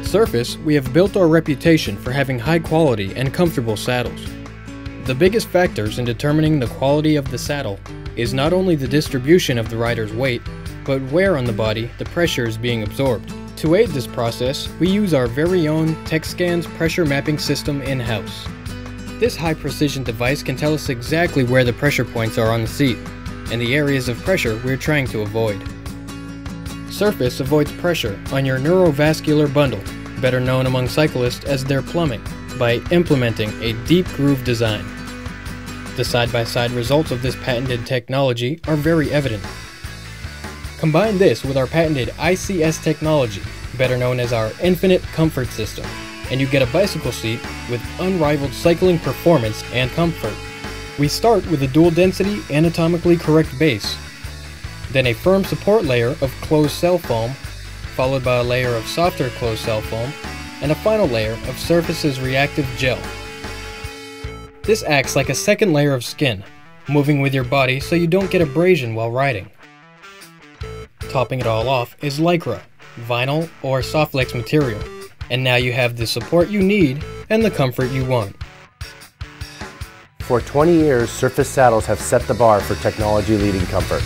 Serfas, we have built our reputation for having high quality and comfortable saddles. The biggest factors in determining the quality of the saddle is not only the distribution of the rider's weight, but where on the body the pressure is being absorbed. To aid this process, we use our very own TechScans pressure mapping system in-house. This high precision device can tell us exactly where the pressure points are on the seat, and the areas of pressure we're trying to avoid. Serfas avoids pressure on your neurovascular bundle, better known among cyclists as their plumbing, by implementing a deep groove design. The side-by-side -side results of this patented technology are very evident. Combine this with our patented ICS technology, better known as our Infinite Comfort System, and you get a bicycle seat with unrivaled cycling performance and comfort. We start with a dual density anatomically correct base, then a firm support layer of closed cell foam, followed by a layer of softer closed cell foam, and a final layer of Serfas's reactive gel. This acts like a second layer of skin, moving with your body so you don't get abrasion while riding. Topping it all off is Lycra, vinyl or Softlex material, and now you have the support you need and the comfort you want. For 20 years, Serfas saddles have set the bar for technology leading comfort.